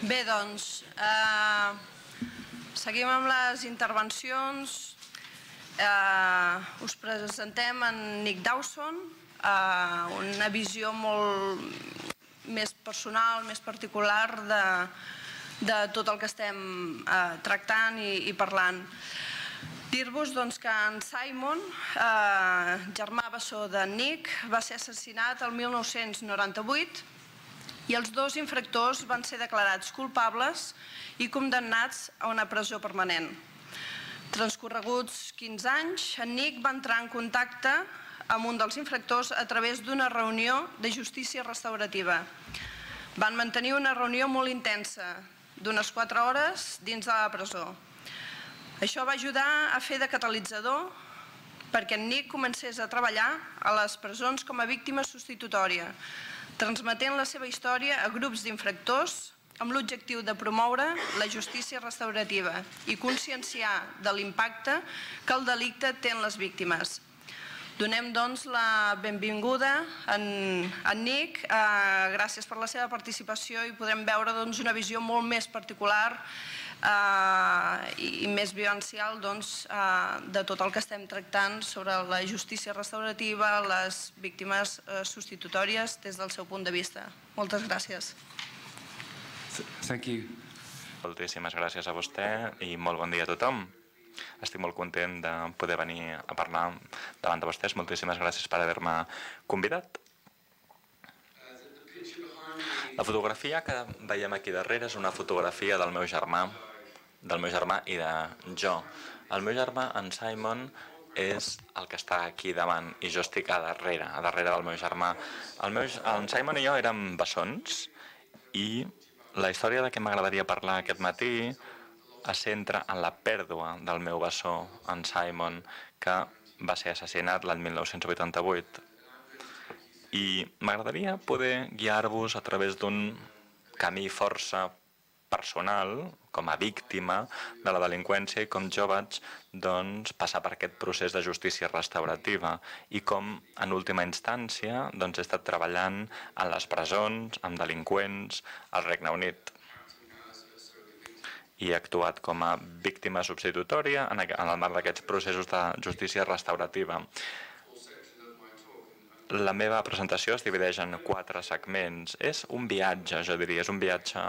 Bé, doncs, eh, seguim amb les intervencions. Eh, us presentem en Nick Dawson, eh, una visió molt més personal, més particular de, de tot el que estem eh, tractant i, i parlant. Dir-vos doncs, que en Simon, eh, germà bessó de Nick, va ser assassinat el 1998 i els dos infractors van ser declarats culpables i condemnats a una presó permanent. Transcorreguts 15 anys, en Nick va entrar en contacte amb un dels infractors a través d'una reunió de justícia restaurativa. Van mantenir una reunió molt intensa, d'unes 4 hores, dins de la presó. Això va ajudar a fer de catalitzador perquè en Nick comencés a treballar a les presons com a víctima substitutòria, transmetent la seva història a grups d'infractors amb l'objectiu de promoure la justícia restaurativa i conscienciar de l'impacte que el delicte té en les víctimes. Donem doncs la benvinguda en, en Nick, eh, gràcies per la seva participació i podrem veure doncs, una visió molt més particular i, i més vivencial doncs, eh, de tot el que estem tractant sobre la justícia restaurativa, les víctimes eh, substitutòries des del seu punt de vista. Moltes gràcies. Thank you. Moltíssimes gràcies a vostè i molt bon dia a tothom. Estic molt content de poder venir a parlar davant de vostès. Moltíssimes gràcies per haver-me convidat. La fotografia que veiem aquí darrere és una fotografia del meu germà, del meu germà i de jo. El meu germà, en Simon, és el que està aquí davant i jo estic a darrere, a darrere del meu germà. El meu, en Simon i jo érem bessons i la història de què m'agradaria parlar aquest matí es centra en la pèrdua del meu bessó, en Simon, que va ser assassinat l'any 1988. I m'agradaria poder guiar-vos a través d'un camí força personal, com a víctima de la delinqüència i com jo vaig doncs, passar per aquest procés de justícia restaurativa i com, en última instància, doncs, he estat treballant en les presons, amb delinqüents, al Regne Unit i he actuat com a víctima substitutòria en el marc d'aquests processos de justícia restaurativa. La meva presentació es divideix en quatre segments. És un viatge, jo diria, és un viatge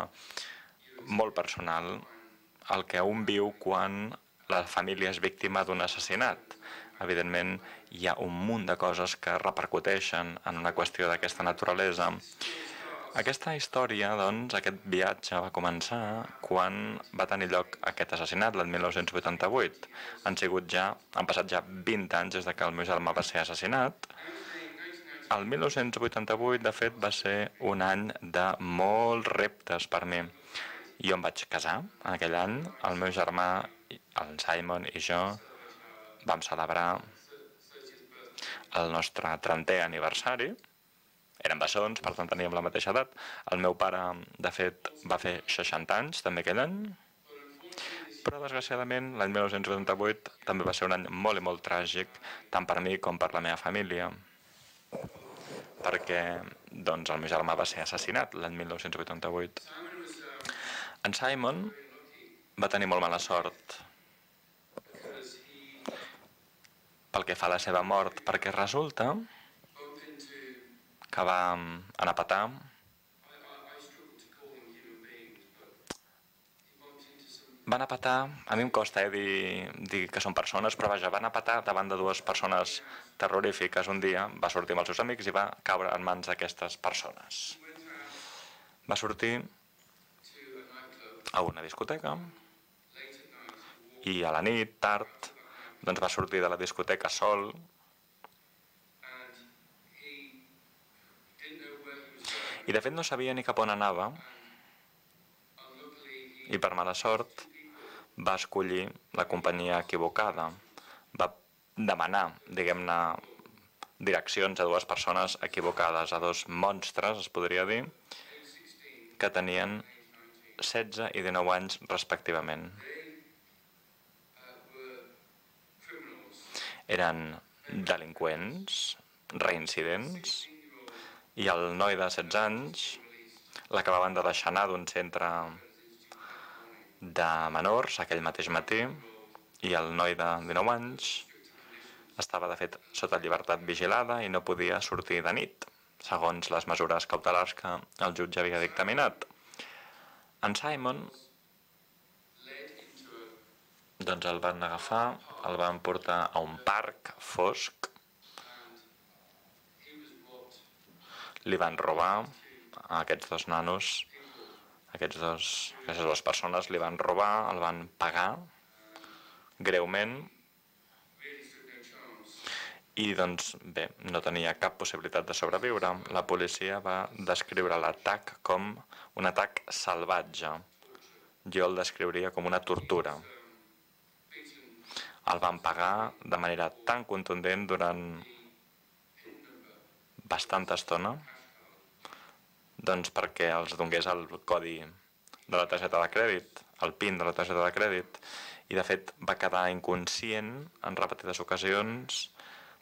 molt personal, el que un viu quan la família és víctima d'un assassinat. Evidentment, hi ha un munt de coses que repercuteixen en una qüestió d'aquesta naturalesa. Aquesta història, doncs, aquest viatge va començar quan va tenir lloc aquest assassinat, l'any 1988. Han sigut ja, han passat ja 20 anys des de que el meu germà va ser assassinat. El 1988, de fet, va ser un any de molts reptes per mi. Jo em vaig casar en aquell any, el meu germà, el Simon i jo vam celebrar el nostre 30è aniversari, érem bessons, per tant teníem la mateixa edat. El meu pare, de fet, va fer 60 anys, també aquell any, però desgraciadament l'any 1988 també va ser un any molt i molt tràgic, tant per mi com per la meva família, perquè doncs, el meu germà va ser assassinat l'any 1988. En Simon va tenir molt mala sort. Pel que fa a la seva mort, perquè resulta que va anar a petar. Va anar a petar, a mi em costa eh, dir, dir que són persones, però vaja, va anar a petar davant de dues persones terrorífiques. Un dia, va sortir amb els seus amics i va caure en mans d'aquestes persones. Va sortir a una discoteca. I a la nit, tard, doncs va sortir de la discoteca sol. I de fet no sabia ni cap on anava. I per mala sort va escollir la companyia equivocada. Va demanar, diguem-ne, direccions a dues persones equivocades, a dos monstres, es podria dir, que tenien 16 i 19 anys respectivament. Eren delinqüents, reincidents, i el noi de 16 anys l'acabaven de deixar anar d'un centre de menors aquell mateix matí i el noi de 19 anys estava, de fet, sota llibertat vigilada i no podia sortir de nit, segons les mesures cautelars que el jutge havia dictaminat. En Simon doncs el van agafar, el van portar a un parc fosc, li van robar a aquests dos nanos, aquests dos, aquestes dues persones li van robar, el van pagar greument i doncs bé, no tenia cap possibilitat de sobreviure. La policia va descriure l'atac com un atac salvatge. Jo el descriuria com una tortura. El van pagar de manera tan contundent durant bastanta estona doncs perquè els donés el codi de la targeta de crèdit, el PIN de la targeta de crèdit, i de fet va quedar inconscient en repetides ocasions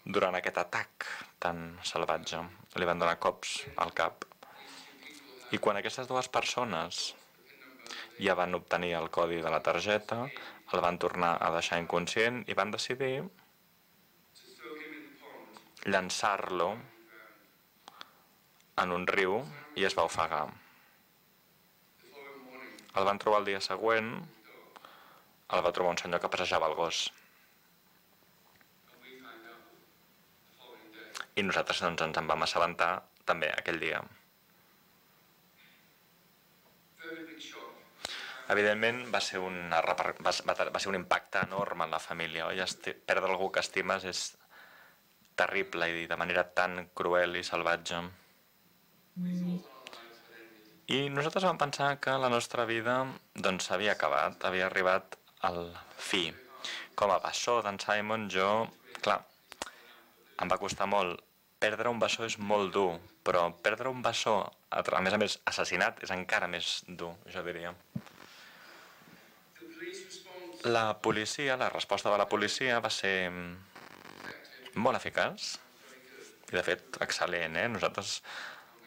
durant aquest atac tan salvatge. Li van donar cops al cap. I quan aquestes dues persones ja van obtenir el codi de la targeta, el van tornar a deixar inconscient i van decidir llançar-lo en un riu i es va ofegar. El van trobar el dia següent, el va trobar un senyor que passejava el gos. I nosaltres doncs, ens en vam assabentar també aquell dia. Evidentment va ser, una, va, va ser un impacte enorme en la família. Oi? Perdre algú que estimes és terrible i de manera tan cruel i salvatge. I nosaltres vam pensar que la nostra vida doncs s'havia acabat, havia arribat al fi. Com a bessó d'en Simon, jo, clar, em va costar molt. Perdre un bessó és molt dur, però perdre un bessó, a més a més, assassinat, és encara més dur, jo diria. La policia, la resposta de la policia va ser molt eficaç i, de fet, excel·lent, eh? Nosaltres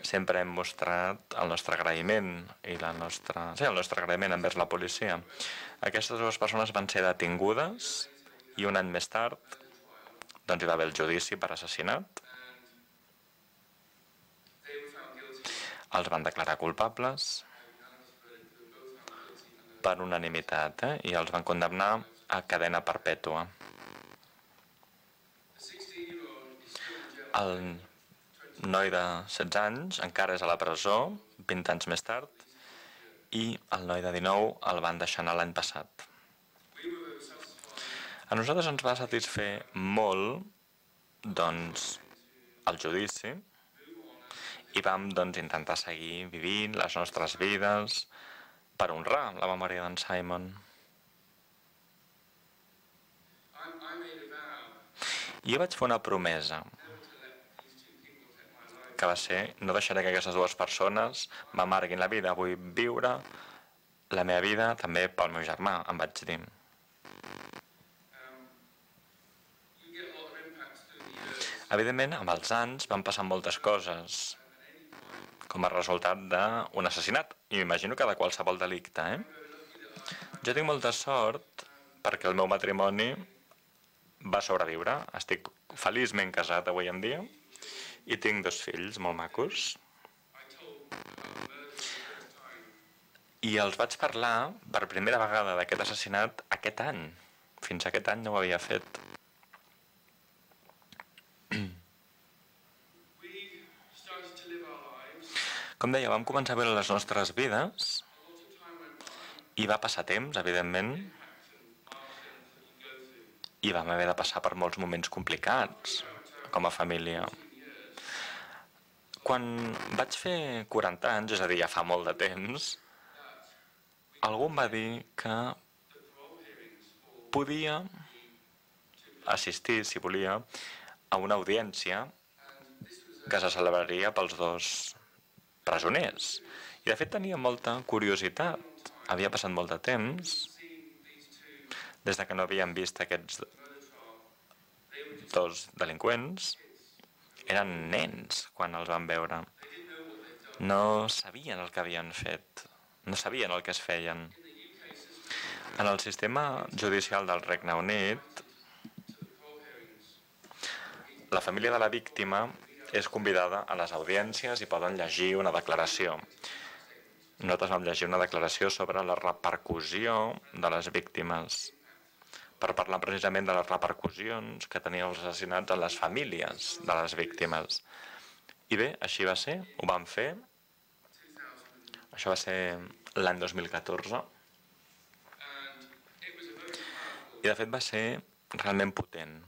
sempre hem mostrat el nostre agraïment i la nostra, sí, el nostre agraïment envers la policia. Aquestes dues persones van ser detingudes i un any més tard doncs hi va haver el judici per assassinat. Els van declarar culpables per unanimitat eh? i els van condemnar a cadena perpètua. El noi de 16 anys encara és a la presó, 20 anys més tard, i el noi de 19 el van deixar anar l'any passat. A nosaltres ens va satisfer molt doncs, el judici i vam doncs, intentar seguir vivint les nostres vides per honrar la memòria d'en Simon. Jo vaig fer una promesa que va ser no deixaré que aquestes dues persones m'amarguin la vida, vull viure la meva vida també pel meu germà, em vaig dir. Evidentment, amb els anys van passar moltes coses com a resultat d'un assassinat, i m'imagino que de qualsevol delicte. Eh? Jo tinc molta sort perquè el meu matrimoni va sobreviure. Estic feliçment casat avui en dia i tinc dos fills molt macos. I els vaig parlar per primera vegada d'aquest assassinat aquest any. Fins aquest any no ho havia fet. Com deia, vam començar a veure les nostres vides i va passar temps, evidentment, i vam haver de passar per molts moments complicats com a família. Quan vaig fer 40 anys, és a dir, ja fa molt de temps, algú em va dir que podia assistir, si volia, a una audiència que se celebraria pels dos presoners. I de fet tenia molta curiositat. Havia passat molt de temps des de que no havíem vist aquests dos delinqüents eren nens quan els van veure. no sabien el que havien fet, no sabien el que es feien. En el sistema judicial del Regne Unit, la família de la víctima és convidada a les audiències i poden llegir una declaració. Nosaltres vam llegir una declaració sobre la repercussió de les víctimes per parlar precisament de les repercussions que tenien els assassinats en les famílies de les víctimes. I bé, així va ser, ho vam fer. Això va ser l'any 2014. I de fet va ser realment potent.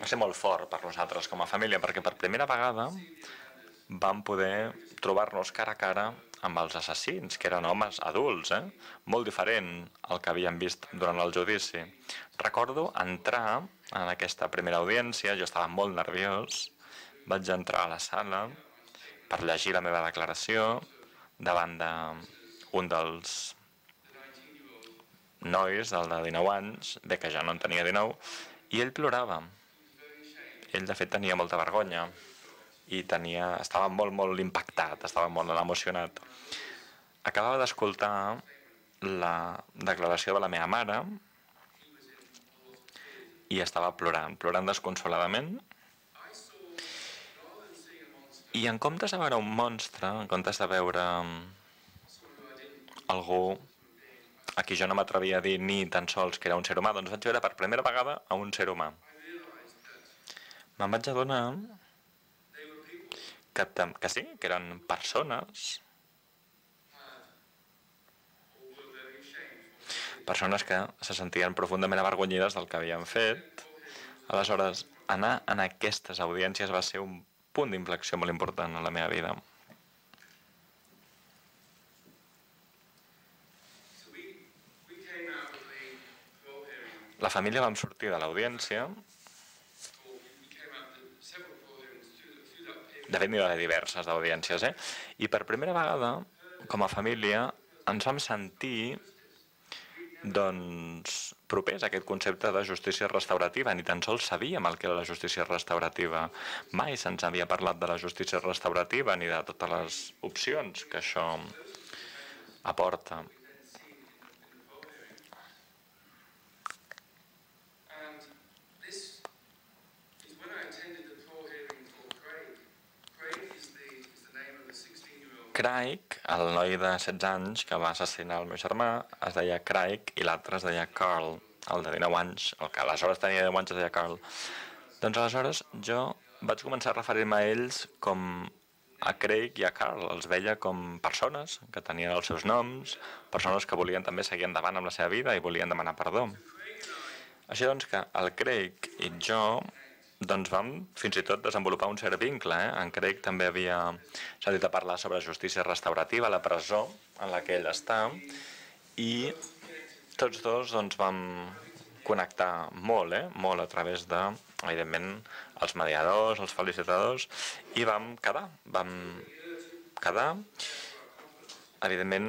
Va ser molt fort per nosaltres com a família, perquè per primera vegada vam poder trobar-nos cara a cara amb els assassins, que eren homes adults, eh? molt diferent al que havíem vist durant el judici. Recordo entrar en aquesta primera audiència, jo estava molt nerviós, vaig entrar a la sala per llegir la meva declaració davant d'un dels nois, el de 19 anys, bé que ja no en tenia 19, i ell plorava. Ell, de fet, tenia molta vergonya i tenia, estava molt, molt impactat, estava molt emocionat. Acabava d'escoltar la declaració de la meva mare i estava plorant, plorant desconsoladament. I en comptes de veure un monstre, en comptes de veure algú a qui jo no m'atrevia a dir ni tan sols que era un ser humà, doncs vaig veure per primera vegada a un ser humà me'n vaig adonar que, que sí, que eren persones persones que se sentien profundament avergonyides del que havien fet. Aleshores, anar en aquestes audiències va ser un punt d'inflexió molt important en la meva vida. La família vam sortir de l'audiència De fet, n'hi va haver diverses d'audiències, eh? I per primera vegada, com a família, ens vam sentir doncs, propers a aquest concepte de justícia restaurativa. Ni tan sols sabíem el que era la justícia restaurativa. Mai se'ns havia parlat de la justícia restaurativa ni de totes les opcions que això aporta. Craig, el noi de 16 anys que va assassinar el meu germà, es deia Craig i l'altre es deia Carl, el de 19 anys, el que aleshores tenia 10 anys es deia Carl. Doncs aleshores jo vaig començar a referir-me a ells com a Craig i a Carl. Els veia com persones que tenien els seus noms, persones que volien també seguir endavant amb la seva vida i volien demanar perdó. Així doncs que el Craig i jo doncs vam fins i tot desenvolupar un cert vincle. Eh? En Craig també havia sentit a parlar sobre justícia restaurativa a la presó en la que ell està i tots dos doncs, vam connectar molt, eh? molt a través de, evidentment, els mediadors, els felicitadors, i vam quedar, vam quedar. Evidentment,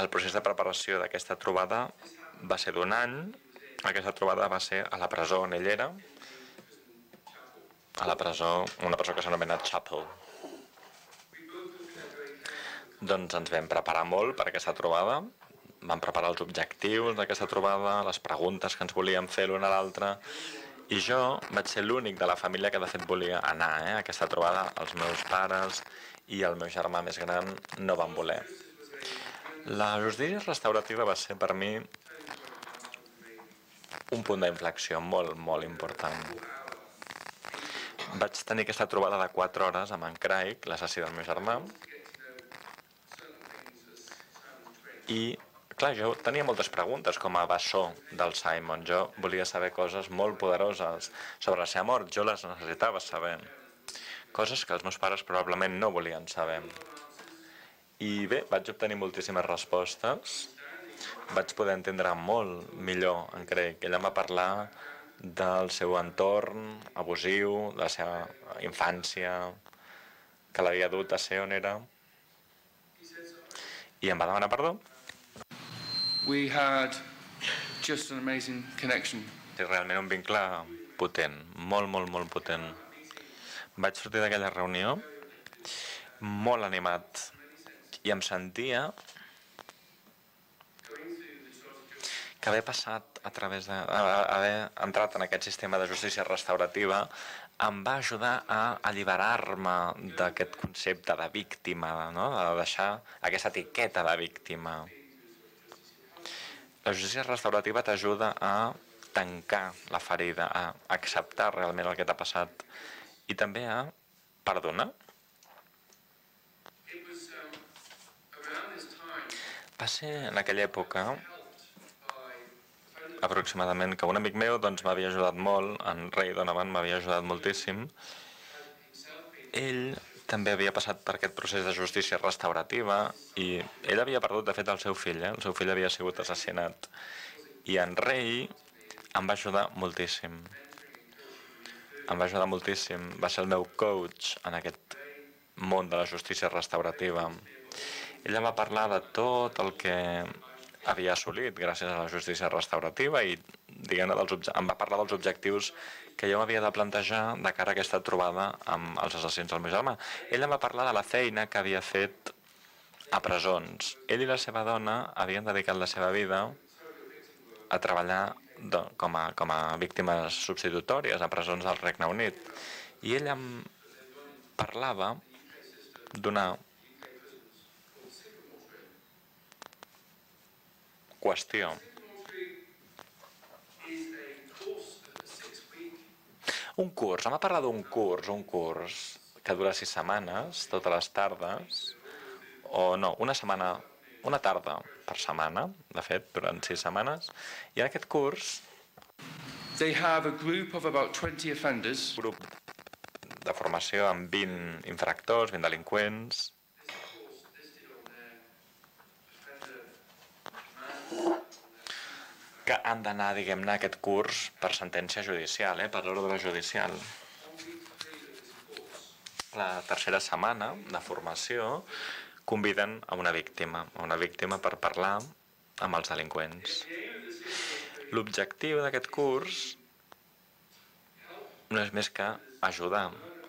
el procés de preparació d'aquesta trobada va ser d'un any, aquesta trobada va ser a la presó on ell era, a la presó, una presó que s'anomena Chapel. Doncs ens vam preparar molt per aquesta trobada, vam preparar els objectius d'aquesta trobada, les preguntes que ens volíem fer l'un a l'altre, i jo vaig ser l'únic de la família que de fet volia anar eh, a aquesta trobada. Els meus pares i el meu germà més gran no van voler. La justícia restaurativa va ser per mi un punt d'inflexió molt, molt important vaig tenir aquesta trobada de 4 hores amb en Craig, l'assassí del meu germà, i clar, jo tenia moltes preguntes com a bessó del Simon. Jo volia saber coses molt poderoses sobre la seva mort. Jo les necessitava saber. Coses que els meus pares probablement no volien saber. I bé, vaig obtenir moltíssimes respostes. Vaig poder entendre molt millor en Craig. Ell em va parlar del seu entorn abusiu, de la seva infància, que l'havia dut a ser on era, i em va demanar perdó. We had just an amazing connection. És realment un vincle potent, molt, molt, molt potent. Vaig sortir d'aquella reunió molt animat i em sentia que haver passat a través de... haver entrat en aquest sistema de justícia restaurativa em va ajudar a alliberar-me d'aquest concepte de víctima, no? de deixar aquesta etiqueta de víctima. La justícia restaurativa t'ajuda a tancar la ferida, a acceptar realment el que t'ha passat i també a perdonar. Va ser en aquella època aproximadament que un amic meu doncs, m'havia ajudat molt, en Ray Donovan m'havia ajudat moltíssim. Ell també havia passat per aquest procés de justícia restaurativa i ell havia perdut, de fet, el seu fill. Eh? El seu fill havia sigut assassinat. I en Ray em va ajudar moltíssim. Em va ajudar moltíssim. Va ser el meu coach en aquest món de la justícia restaurativa. Ell em va parlar de tot el que havia assolit gràcies a la justícia restaurativa i diguem-ne em va parlar dels objectius que jo m'havia de plantejar de cara a aquesta trobada amb els assassins del meu germà. Ell em va parlar de la feina que havia fet a presons. Ell i la seva dona havien dedicat la seva vida a treballar de, com, a, com a víctimes substitutòries a presons del Regne Unit. I ell em parlava d'una qüestió. Un curs, em va parlar d'un curs, un curs que dura sis setmanes, totes les tardes, o no, una setmana, una tarda per setmana, de fet, durant sis setmanes, i en aquest curs... They have a group of about 20 offenders. grup de formació amb 20 infractors, 20 delinqüents, que han d'anar, diguem-ne, aquest curs per sentència judicial, eh, per l'ordre judicial. La tercera setmana de formació conviden a una víctima, a una víctima per parlar amb els delinqüents. L'objectiu d'aquest curs no és més que ajudar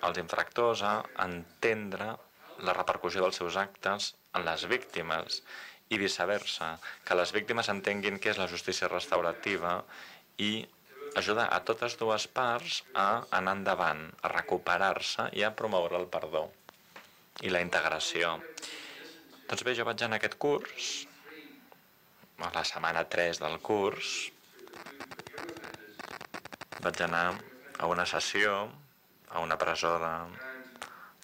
els infractors a entendre la repercussió dels seus actes en les víctimes i viceversa, que les víctimes entenguin què és la justícia restaurativa i ajudar a totes dues parts a anar endavant, a recuperar-se i a promoure el perdó i la integració. Doncs bé, jo vaig a aquest curs, a la setmana 3 del curs, vaig anar a una sessió a una presó de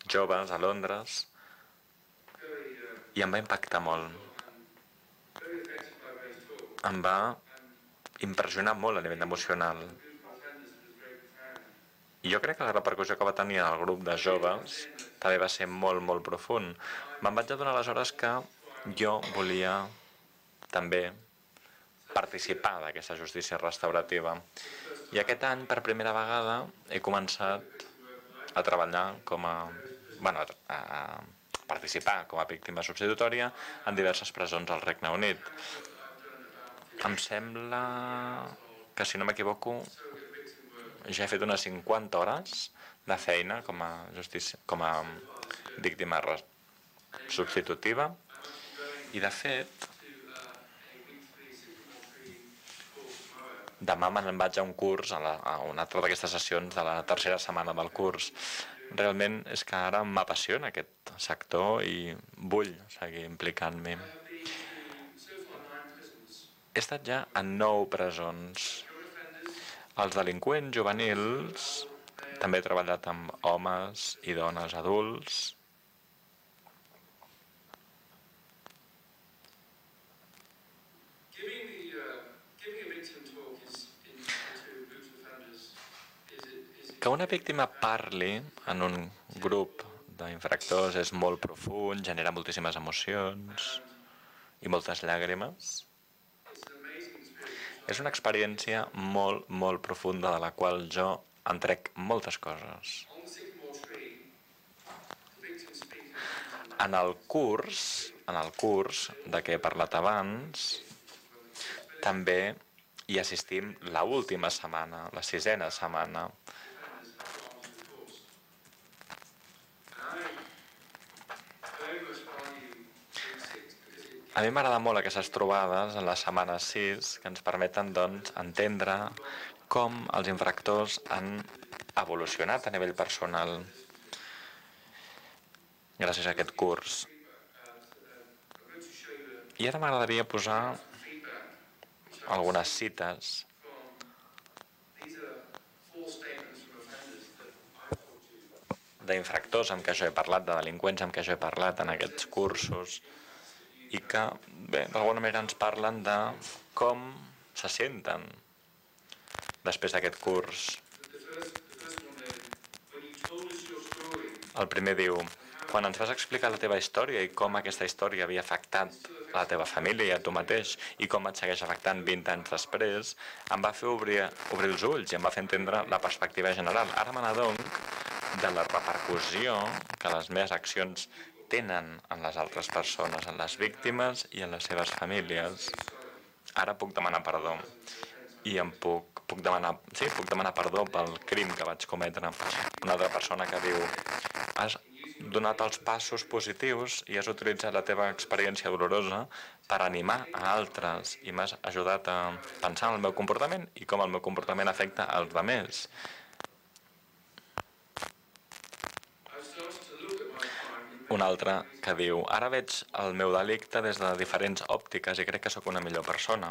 joves a Londres i em va impactar molt em va impressionar molt a nivell emocional. Jo crec que la repercussió que va tenir el grup de joves també va ser molt, molt profund. Me'n vaig adonar aleshores que jo volia també participar d'aquesta justícia restaurativa. I aquest any, per primera vegada, he començat a treballar com a... Bueno, a, a participar com a víctima substitutòria en diverses presons al Regne Unit. Em sembla que, si no m'equivoco, ja he fet unes 50 hores de feina com a, justícia, com a víctima substitutiva i, de fet, demà me'n vaig a un curs, a, la, a una altra d'aquestes sessions de la tercera setmana del curs. Realment és que ara m'apassiona aquest sector i vull seguir implicant-m'hi. He estat ja en nou presons. Els delinqüents juvenils també he treballat amb homes i dones adults. Que una víctima parli en un grup d'infractors és molt profund, genera moltíssimes emocions i moltes llàgrimes. És una experiència molt, molt profunda de la qual jo en trec moltes coses. En el curs, en el curs de què he parlat abans, també hi assistim la última setmana, la sisena setmana. A mi m'agrada molt aquestes trobades en la setmana 6 que ens permeten doncs, entendre com els infractors han evolucionat a nivell personal gràcies a aquest curs. I ara m'agradaria posar algunes cites d'infractors amb què jo he parlat, de delinqüents amb què jo he parlat en aquests cursos i que, d'alguna manera ens parlen de com se senten després d'aquest curs. El primer diu, quan ens vas explicar la teva història i com aquesta història havia afectat a la teva família i a tu mateix i com et segueix afectant 20 anys després, em va fer obrir, obrir els ulls i em va fer entendre la perspectiva general. Ara me n'adonc de la repercussió que les meves accions tenen en les altres persones, en les víctimes i en les seves famílies. Ara puc demanar perdó i em puc, puc, demanar, sí, puc demanar perdó pel crim que vaig cometre. Una altra persona que diu has donat els passos positius i has utilitzat la teva experiència dolorosa per animar a altres i m'has ajudat a pensar en el meu comportament i com el meu comportament afecta als altres. Un altre que diu, ara veig el meu delicte des de diferents òptiques i crec que sóc una millor persona.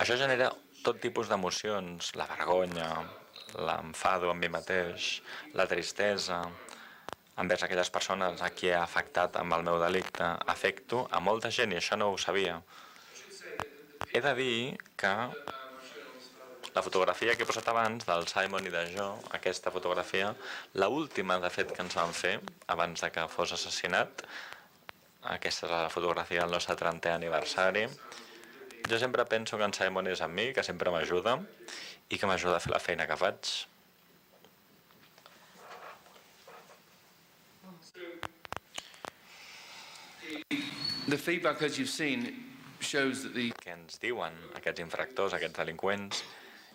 Això genera tot tipus d'emocions, la vergonya, l'enfado amb mi mateix, la tristesa, envers aquelles persones a qui he afectat amb el meu delicte, afecto a molta gent i això no ho sabia. He de dir que la fotografia que he posat abans del Simon i de jo, aquesta fotografia, la última de fet que ens van fer abans de que fos assassinat, aquesta és la fotografia del nostre 30è aniversari, jo sempre penso que en Simon és amb mi, que sempre m'ajuda i que m'ajuda a fer la feina que faig. The feedback, as you've seen, shows that the que ens diuen aquests infractors, aquests delinqüents,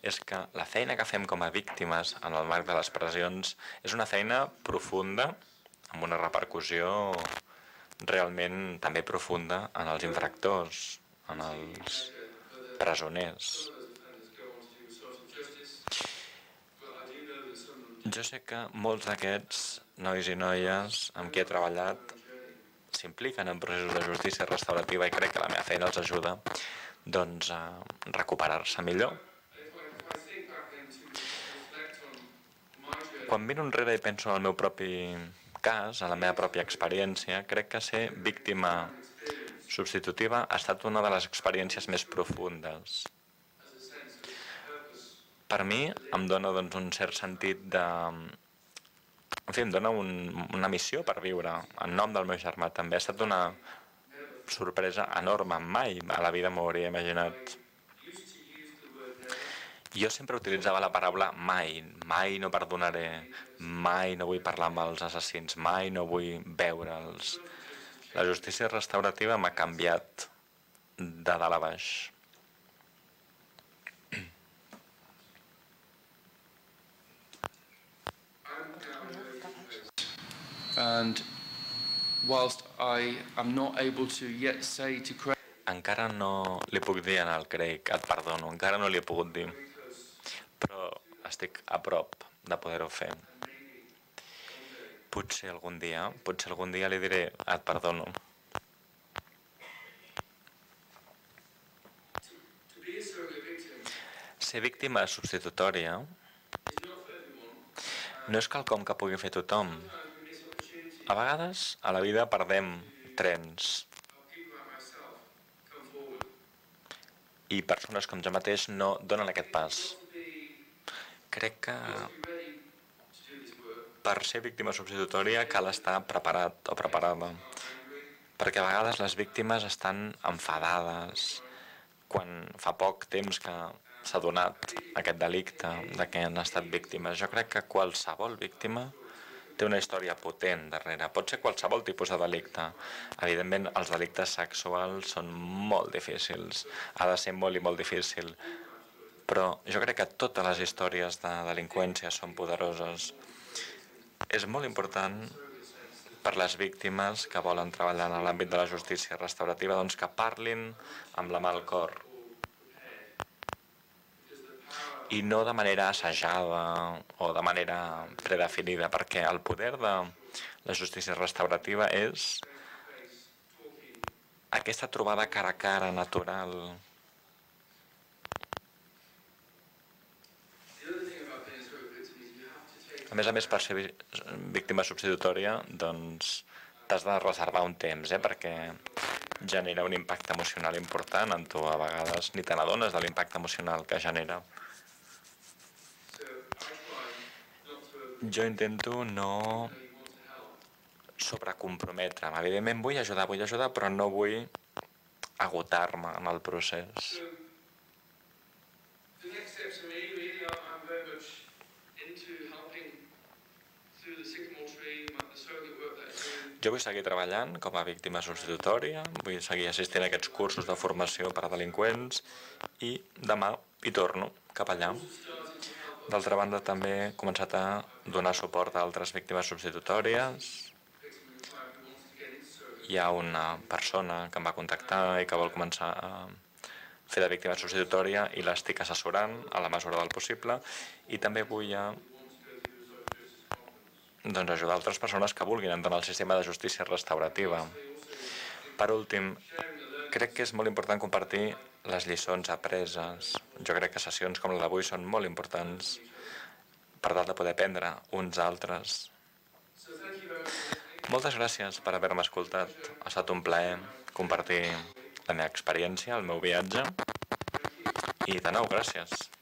és que la feina que fem com a víctimes en el marc de les pressions és una feina profunda, amb una repercussió realment també profunda en els infractors, en els presoners. Jo sé que molts d'aquests nois i noies amb qui he treballat s'impliquen en processos de justícia restaurativa i crec que la meva feina els ajuda doncs, a recuperar-se millor. Quan miro enrere i penso en el meu propi cas, a la meva pròpia experiència, crec que ser víctima substitutiva ha estat una de les experiències més profundes. Per mi em dona doncs, un cert sentit de... En fi, em dona un, una missió per viure en nom del meu germà. També ha estat una sorpresa enorme. Mai a la vida m'ho hauria imaginat. Jo sempre utilitzava la paraula mai. Mai no perdonaré. Mai no vull parlar amb els assassins. Mai no vull veure'ls. La justícia restaurativa m'ha canviat de dalt a baix. and whilst I am not able to yet say to Craig Encara no li puc dir al Craig, et perdono, encara no li he pogut dir, estic a prop de poder-ho fer. Potser algun dia, potser algun dia li diré, et perdono. Ser víctima substitutòria no és quelcom que pugui fer tothom. A vegades, a la vida perdem trens. I persones com jo mateix no donen aquest pas. Crec que per ser víctima substitutòria cal estar preparat o preparada. Perquè a vegades les víctimes estan enfadades quan fa poc temps que s'ha donat aquest delicte de què han estat víctimes. Jo crec que qualsevol víctima té una història potent darrere. Pot ser qualsevol tipus de delicte. Evidentment, els delictes sexuals són molt difícils. Ha de ser molt i molt difícil. Però jo crec que totes les històries de delinqüència són poderoses. És molt important per les víctimes que volen treballar en l'àmbit de la justícia restaurativa doncs que parlin amb la mà al cor i no de manera assajada o de manera predefinida, perquè el poder de la justícia restaurativa és aquesta trobada cara a cara natural més a més, per ser víctima substitutòria, doncs t'has de reservar un temps, eh? perquè genera un impacte emocional important en tu. A vegades ni te n'adones de l'impacte emocional que genera. Jo intento no sobrecomprometre'm. Evidentment vull ajudar, vull ajudar, però no vull agotar-me en el procés. Jo vull seguir treballant com a víctima substitutòria, vull seguir assistint a aquests cursos de formació per a delinqüents i demà hi torno cap allà. D'altra banda, també he començat a donar suport a altres víctimes substitutòries. Hi ha una persona que em va contactar i que vol començar a fer de víctima substitutòria i l'estic assessorant a la mesura del possible i també vull a, doncs, ajudar altres persones que vulguin entrar al sistema de justícia restaurativa. Per últim, crec que és molt important compartir les lliçons apreses. Jo crec que sessions com la d'avui són molt importants per tal de poder aprendre uns altres. Moltes gràcies per haver-me escoltat. Ha estat un plaer compartir la meva experiència, el meu viatge. I de nou, gràcies.